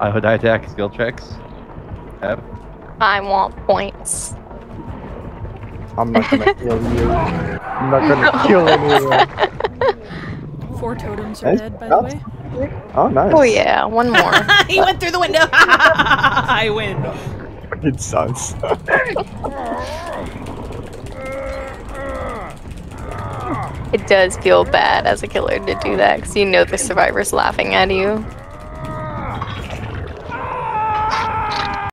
I would attack skill checks. i want points. I'm not gonna kill you. I'm not gonna kill anyone. Four totems are Nice. dead, by the way. Oh, nice. Oh yeah, one more. he went through the window. I win. It sucks. It does feel bad as a killer to do that because you know the survivor's laughing at you.